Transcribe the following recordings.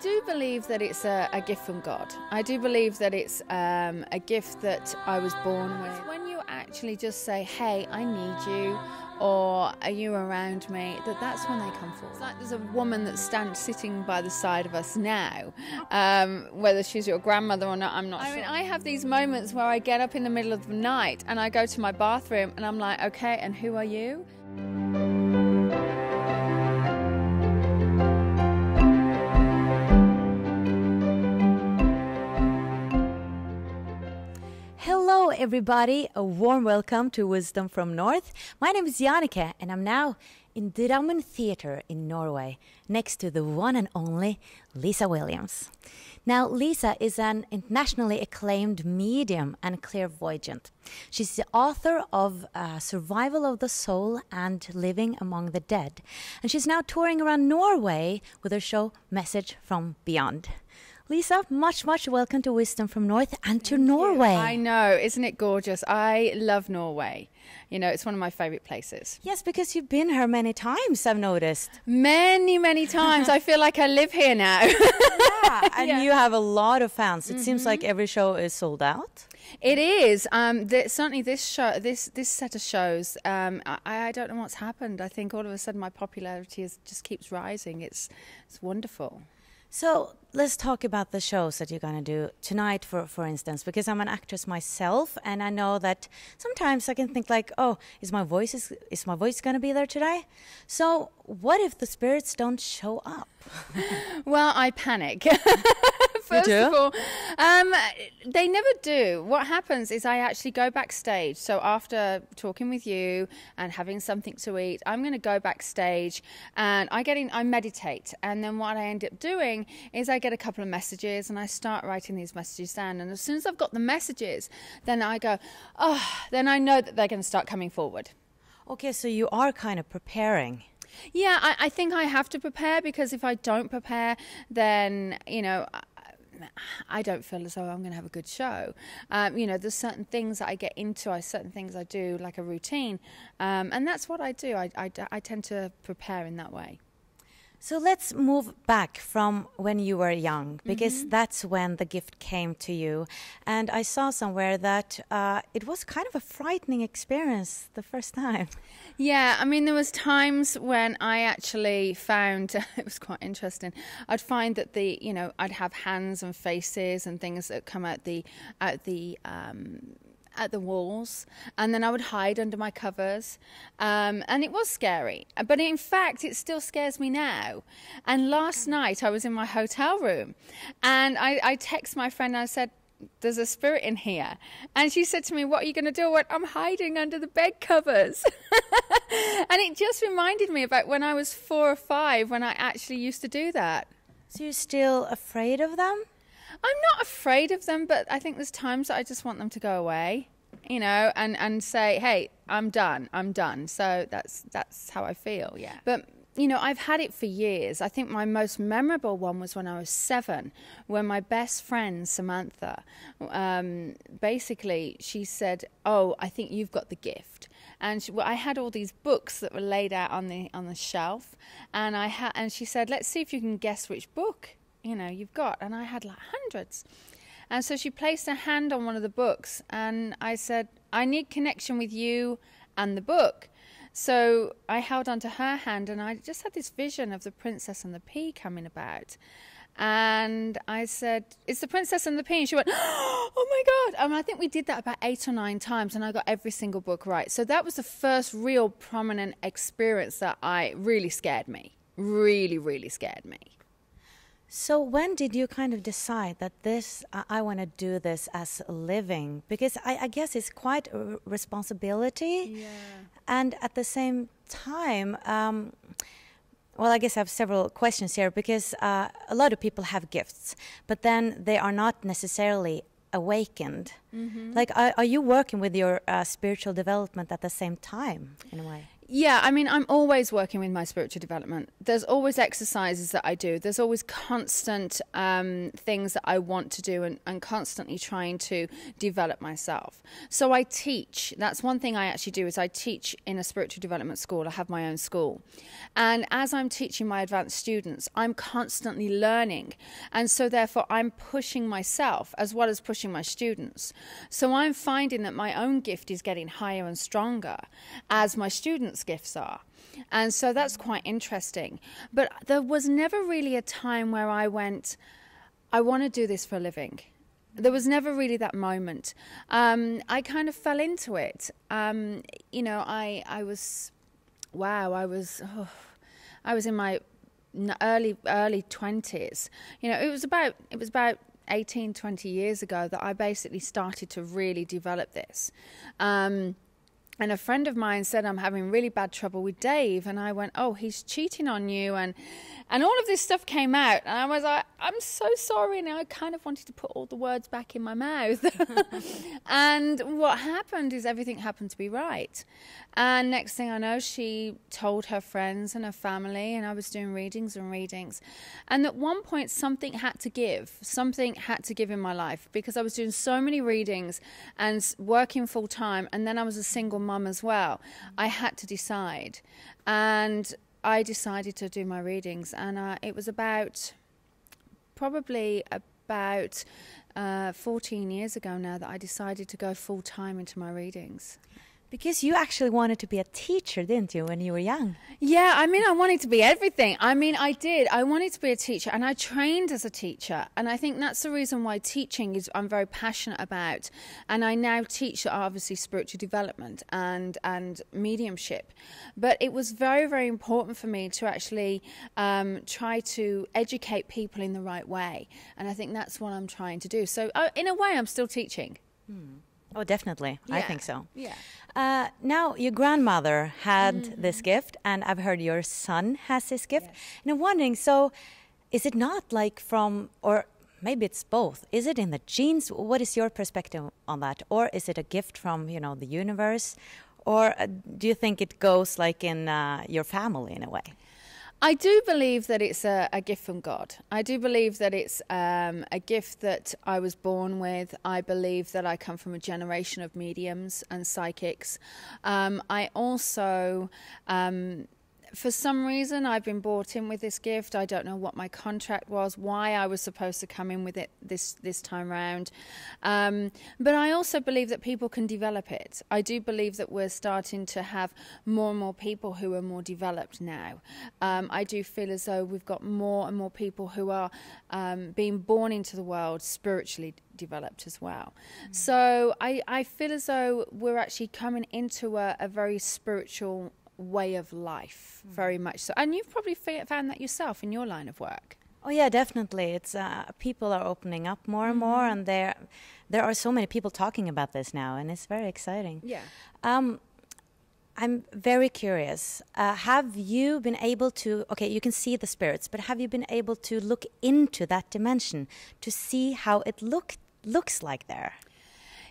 do believe that it's a, a, gift from God. I do believe that it's um, a gift that I was born with. When you actually just say, hey, I need you, or are you around me that that's when they come forward it's like there's a woman that stands sitting by the side of us now um, whether she's your grandmother or not i'm not I sure. mean i have these moments where i get up in the middle of the night and i go to my bathroom and i'm like okay and who are you everybody. A warm welcome to Wisdom from North. My name is Jannicke, and I'm now in Drammen Theatre in Norway, next to the one and only Lisa Williams. Now, Lisa is an internationally acclaimed medium and clairvoyant. She's the author of uh, Survival of the Soul and Living Among the Dead, and she's now touring around Norway with her show Message from Beyond. Lisa, much, much welcome to Wisdom from North and to Norway. I know, isn't it gorgeous? I love Norway. You know, it's one of my favorite places. Yes, because you've been here many times, I've noticed. Many, many times. I feel like I live here now. yeah, and yeah. you have a lot of fans. It mm-hmm. seems like every show is sold out. It is. Um, the, certainly, this show, this this set of shows, um, I, I don't know what's happened. I think all of a sudden my popularity is, just keeps rising. It's it's wonderful. So let's talk about the shows that you're going to do tonight, for for instance, because I'm an actress myself, and I know that sometimes I can think like, oh, is my voice is, is my voice going to be there today? So what if the spirits don't show up? well, I panic. First of all, um, they never do. What happens is I actually go backstage. So after talking with you and having something to eat, I'm going to go backstage and I get in. I meditate, and then what I end up doing is I get a couple of messages and I start writing these messages down. And as soon as I've got the messages, then I go, oh, then I know that they're going to start coming forward. Okay, so you are kind of preparing. Yeah, I, I, think I have to prepare because if I don't prepare, then, you know, I don't feel as though I'm going to have a good show. Um, you know, there's certain things that I get into, I certain things I do like a routine, um, and that's what I do. I, I, I tend to prepare in that way. So let's move back from when you were young, because mm-hmm. that's when the gift came to you. And I saw somewhere that uh, it was kind of a frightening experience the first time. Yeah, I mean, there was times when I actually found it was quite interesting. I'd find that the, you know, I'd have hands and faces and things that come out the, out the. Um, at the walls and then I would hide under my covers. Um, and it was scary. But in fact, it still scares me now. And last night I was in my hotel room and I, I text my friend and I said, there's a spirit in here. And she said to me, What are you going to do? I went, I'm hiding under the bed covers. and it just reminded me about when I was four or five when I actually used to do that. So you're still afraid of them? I'm not afraid of them, but I think there's times that I just want them to go away, you know, and, and say, hey, I'm done, I'm done. So that's that's how I feel. Yeah. But you know, I've had it for years. I think my most memorable one was when I was seven, when my best friend Samantha, um, basically, she said, "Oh, I think you've got the gift." And she, well, I had all these books that were laid out on the on the shelf, and I had, and she said, "Let's see if you can guess which book." You know you've got and i had like hundreds and so she placed her hand on one of the books and i said i need connection with you and the book so i held onto her hand and i just had this vision of the princess and the pea coming about and I said, It's the Princess and the Pea. And she went, Oh my God. And I think we did that about eight or nine times, and I got every single book right. So that was the first real prominent experience that I really scared me. Really, really scared me. So when did you kind of decide that this I, I want to do this as a living? Because I, I guess it's quite a responsibility, yeah. and at the same time, um, well, I guess I have several questions here because uh, a lot of people have gifts, but then they are not necessarily awakened. Mm -hmm. Like, are, are, you working with your uh, spiritual development at the same time, in a way? Yeah, I mean, I'm always working with my spiritual development. There's always exercises that I do. There's always constant um, things that I want to do and, and constantly trying to develop myself. So I teach. That's one thing I actually do is I teach in a spiritual development school. I have my own school. And as I'm teaching my advanced students, I'm constantly learning. And so therefore I'm pushing myself as well as pushing my students. So I'm finding that my own gift is getting higher and stronger as my students gifts are. And so that's quite interesting. But there was never really a time where I went, I want to do this for a living. There was never really that moment. Um, I kind of fell into it. Um, you know, I I was, wow, I was, oh, I was in my early early twenties. You know, it was about it was about 18, 20 years ago that I basically started to really develop this. Um, and a friend of mine said I'm having really bad trouble with Dave, and I went, "Oh, he's cheating on you," and and all of this stuff came out, and I was like, "I'm so sorry." And I kind of wanted to put all the words back in my mouth, and what happened is everything happened to be right, and next thing I know, she told her friends and her family, and I was doing readings and readings, and at one point something had to give, something had to give in my life because I was doing so many readings and working full time, and then I was a single mum as well, I had to decide. And I decided to do my readings, and uh, it was about probably about uh, 14 years ago now that I decided to go full time into my readings. Because you actually wanted to be a teacher, didn't you, when you were young? Yeah, I mean, I wanted to be everything. I mean, I did. I wanted to be a teacher, and I trained as a teacher. And I think that's the reason why teaching is I'm very passionate about. And I now teach obviously spiritual development and and mediumship. But it was very very important for me to actually um, try to educate people in the right way. And I think that's what I'm trying to do. So uh, in a way, I'm still teaching. Hmm. Oh, definitely. Yeah. I think so. Yeah. Uh, now, your grandmother had mm. this gift, and I've heard your son has this gift. Yes. And I'm wondering so, is it not like from, or maybe it's both? Is it in the genes? What is your perspective on that? Or is it a gift from, you know, the universe? Or uh, do you think it goes like in uh, your family in a way? I do believe that it's a, a, gift from God. I do believe that it's um, a gift that I was born with. I believe that I come from a generation of mediums and psychics. Um, I also um, for some reason, I've been brought in with this gift. I don't know what my contract was, why I was supposed to come in with it this this time round. Um, but I also believe that people can develop it. I do believe that we're starting to have more and more people who are more developed now. Um, I do feel as though we've got more and more people who are um, being born into the world spiritually developed as well. Mm. So I, I feel as though we're actually coming into a, a very spiritual way of life, mm. very much so. And you've probably found that yourself in your line of work. Oh yeah, definitely. It's uh, people are opening up more and mm-hmm. more, and there there are so many people talking about this now, and it's very exciting. Yeah. Um, I'm very curious. Uh, have you been able to? Okay, you can see the spirits, but have you been able to look into that dimension to see how it look looks like there?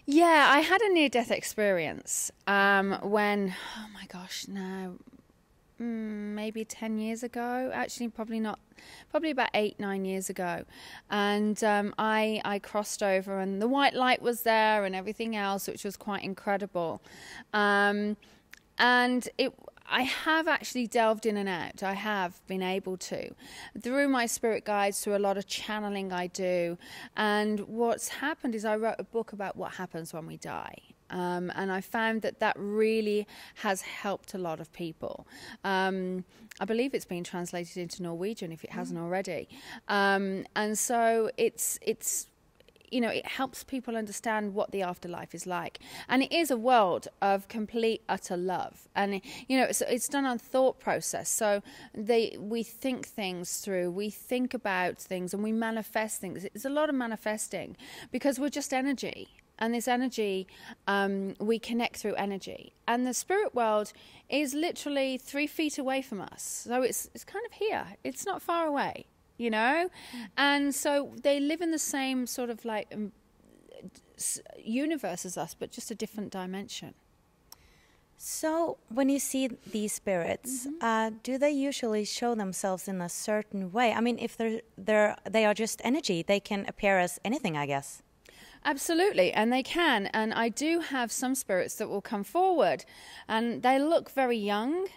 Yeah, I had a near death experience um, when, oh my gosh, now mm, maybe 10 years ago. Actually, probably not, probably about eight, nine years ago. And um, I, I crossed over, and the white light was there and everything else, which was quite incredible. Um, and it I have actually delved in and out. I have been able to. Through my spirit guides, through a lot of channeling I do. And what's happened is I wrote a book about what happens when we die. Um, and I found that that really has helped a lot of people. Um, I believe it's been translated into Norwegian if it hasn't mm. already. Um, and so it's it's you know, it helps people understand what the afterlife is like. And it is a world of complete, utter love. And, you know, it's, it's done on thought process. So they, we think things through, we think about things, and we manifest things. It's a lot of manifesting because we're just energy. And this energy, um, we connect through energy. And the spirit world is literally three feet away from us. So it's, it's kind of here, it's not far away you know? And so they live in the same sort of like um, universe as us, but just a different dimension. So, when you see these spirits, Mm-hmm. uh, do they usually show themselves in a certain way? I mean, if they're, they're they are just energy, they can appear as anything, I guess. Absolutely, and they can. And I do have some spirits that will come forward, and they look very young,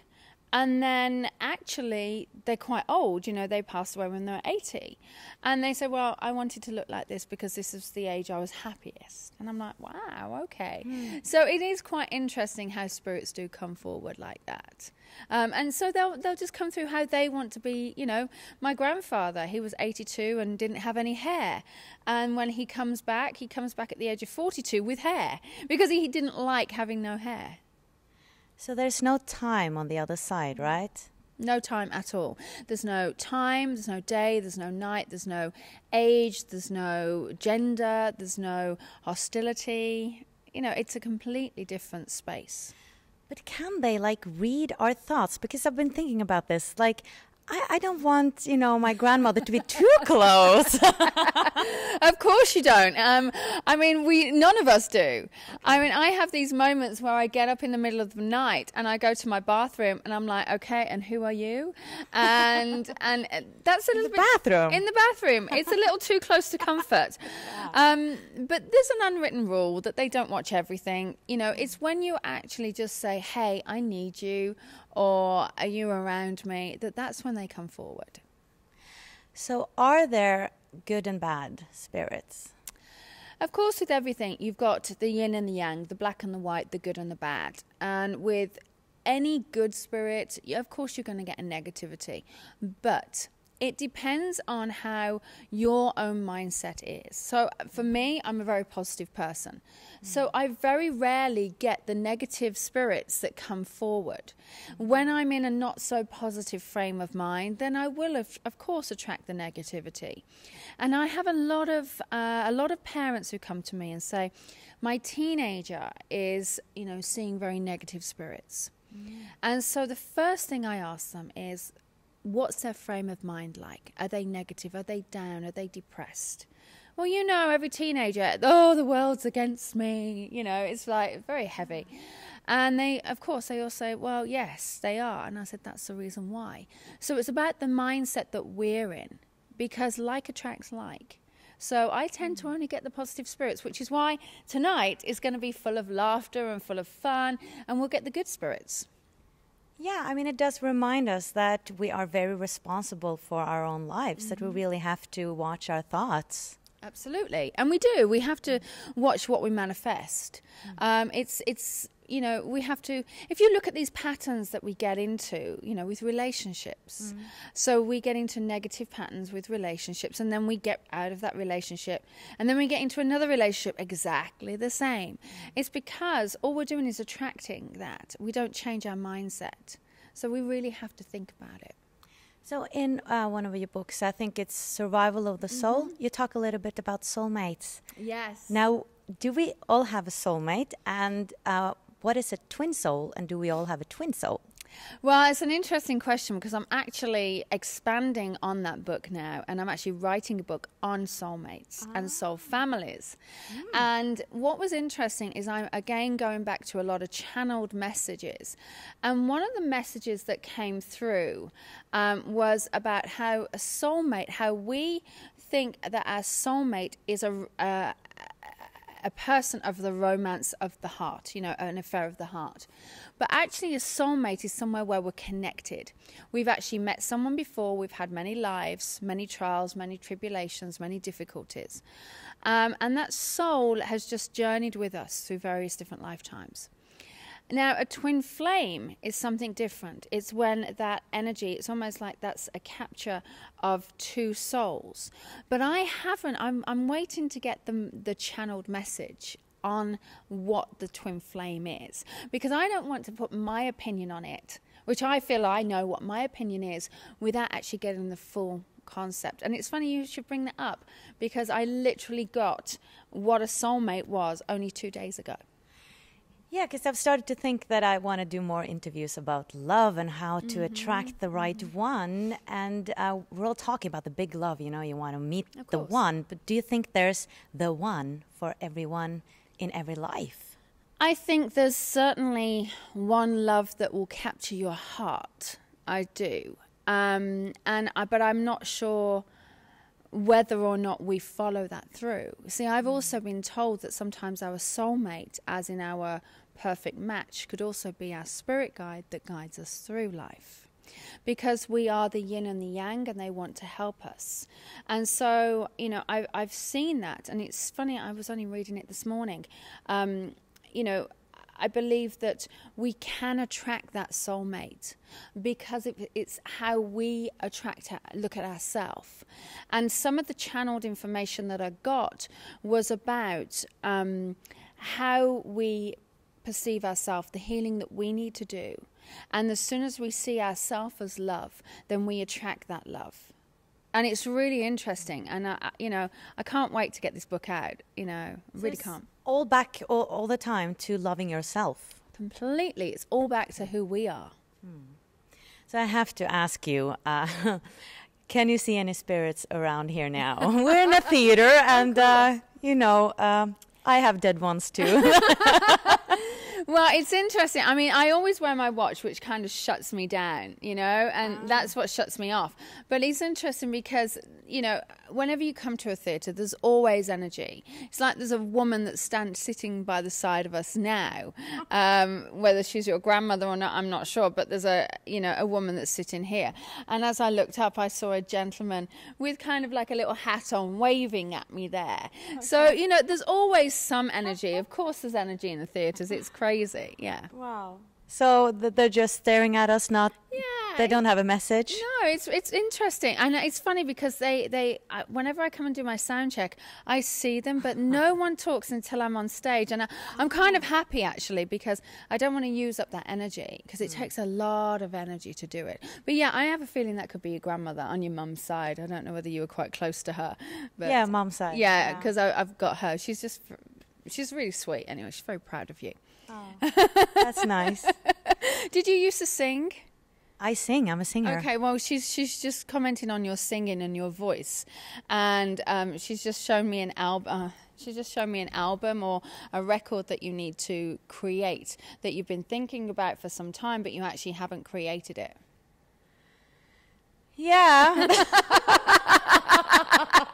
and then actually they're quite old. You know, they passed away when they were 80. And they say, Well, I wanted to look like this because this is the age I was happiest. And I'm like, Wow, okay. So it is quite interesting how spirits do come forward like that. Um, and so they'll they'll just come through how they want to be. You know, my grandfather, he was 82 and didn't have any hair, and when he comes back, he comes back at the age of 42 with hair because he didn't like having no hair. So, there's no time on the other side, right? No time at all. There's no time, there's no day, there's no night, there's no age, there's no gender, there's no hostility. You know, it's a completely different space. But can they like read our thoughts? Because I've been thinking about this. Like, I, I don't want, you know, my grandmother to be too close. Of course you don't. Um, I mean, we none of us do. I mean, I have these moments where I get up in the middle of the night and I go to my bathroom and I'm like, okay, and who are you? And and that's a little in the bit bathroom? In the bathroom, it's a little too close to comfort. Um, but there's an unwritten rule that they don't watch everything. You know, it's when you actually just say, hey, I need you, or are you around me? That that's when they come forward. so, are there good and bad spirits? Of course, with everything, you've got the yin and the yang, the black and the white, the good and the bad. And with any good spirit, of course, you're going to get a negativity. But it depends on how your own mindset is. So, uh, for me, I'm a very positive person. Mm. So, I very rarely get the negative spirits that come forward. When I'm in a not so positive frame of mind, then I will, of, of course, attract the negativity. And I have a lot of uh, a lot of parents who come to me and say, "My teenager is, you know, seeing very negative spirits." Mm. And so the first thing I ask them is, what's their frame of mind like? Are they negative? Are they down? Are they depressed? Well, you know, every teenager, oh, the world's against me. You know, it's like very heavy. And they, of course, they all say, well, yes, they are. And I said, that's the reason why. So it's about the mindset that we're in because like attracts like. So I tend to mm. only get the positive spirits, which is why tonight is going to be full of laughter and full of fun, and we'll get the good spirits. Yeah, I mean, it does remind us that we are very responsible for our own lives, that we really have to watch our thoughts. Absolutely, and we do. We have to watch what we manifest. Um, it's it's you know we have to. If you look at these patterns that we get into, you know, with relationships, so we get into negative patterns with relationships, and then we get out of that relationship, and then we get into another relationship exactly the same. It's because all we're doing is attracting that. We don't change our mindset, so we really have to think about it. So, in uh, one of your books, I think it's Survival of the Soul, you talk a little bit about soulmates. Yes. Now, do we all have a soulmate? And uh, what is a twin soul? And do we all have a twin soul? Well, it's an interesting question because I'm actually expanding on that book now, and I'm actually writing a book on soulmates and soul families. And what was interesting is I'm again going back to a lot of channeled messages, and one of the messages that came through um, was about how a soulmate, how we think that our soulmate is a. Uh, a person of the romance of the heart, you know, an affair of the heart. But actually, a soulmate is somewhere where we're connected. We've actually met someone before, we've had many lives, many trials, many tribulations, many difficulties. Um, and that soul has just journeyed with us through various different lifetimes. Now, a twin flame is something different. It's when that energy, it's almost like that's a capture of two souls. But I haven't, I'm, I'm waiting to get the, the channeled message on what the twin flame is because I don't want to put my opinion on it, which I feel I know what my opinion is without actually getting the full concept. And it's funny you should bring that up because I literally got what a soulmate was only two days ago. Yeah, because I've started to think that I want to do more interviews about love and how to attract the right one. And uh, we're all talking about the big love, you know, you want to meet the one. But do you think there's the one for everyone in every life? I think there's certainly one love that will capture your heart. I do, um, and I, but I'm not sure whether or not we follow that through. See, I've also been told that sometimes our soulmate, as in our perfect match, could also be our spirit guide that guides us through life. Because we are the yin and the yang, and they want to help us. And so, you know, I, I've seen that, and it's funny, I was only reading it this morning. Um, you know, I believe that we can attract that soulmate because it, it's how we attract, look at ourselves. And some of the channeled information that I got was about um, how we perceive ourselves, the healing that we need to do. And as soon as we see ourselves as love, then we attract that love. And it's really interesting. And, I, you know, I can't wait to get this book out. You know, so really can't all back all, all the time to loving yourself. Completely. It's all back to who we are. Hmm. So I have to ask you. Uh, can you see any spirits around here now? We're in a theater, and uh, you know, uh, I have dead ones too. well, it's interesting. I mean, I always wear my watch, which kind of shuts me down, you know, and ah. that's what shuts me off. But it's interesting because, you know, whenever you come to a theatre, there's always energy. It's like there's a woman that's stand sitting by the side of us now. Um, whether she's your grandmother or not, I'm not sure. But there's a, you know, a woman that's sitting here. And as I looked up, I saw a gentleman with kind of like a little hat on, waving at me there. Okay. So you know, there's always some energy. Of course, there's energy in the theatres. It's crazy. Yeah. Wow. So they're just staring at us, not yeah, they don't have a message. No, it's it's interesting, and it's funny because they they whenever I come and do my sound check, I see them, but no one talks until I'm on stage, and I, am kind of happy actually because I don't want to use up that energy because it mm. takes a lot of energy to do it. But yeah, I have a feeling that could be your grandmother on your mum's side. I don't know whether you were quite close to her, but yeah, mum's side. Yeah, because yeah. I've got her. She's just she's really sweet. Anyway, she's very proud of you. Oh, that's nice. Did you used to sing? I sing. I'm a singer. Okay, well, she's she's just commenting on your singing and your voice, and um, she's just shown me an album. Uh, she's just shown me an album or a record that you need to create that you've been thinking about for some time, but you actually haven't created it. Yeah.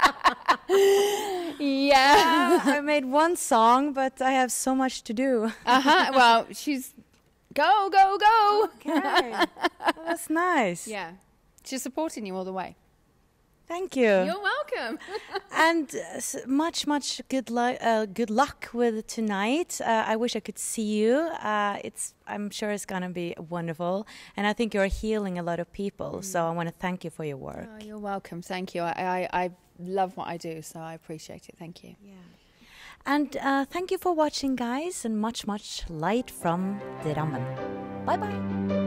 yeah. I made one song, but I have so much to do. uh huh. Well, she's go, go, go. Okay. well, that's nice. Yeah. She's supporting you all the way. Thank you. You're welcome. and uh, much, much good luck. Uh, good luck with tonight. Uh, I wish I could see you. Uh, it's. I'm sure it's gonna be wonderful, and I think you're healing a lot of people. Mm. So I want to thank you for your work. Oh, you're welcome. Thank you. I, I, I love what I do, so I appreciate it. Thank you. Yeah. And uh, thank you for watching, guys, and much, much light from Drammen. Bye bye.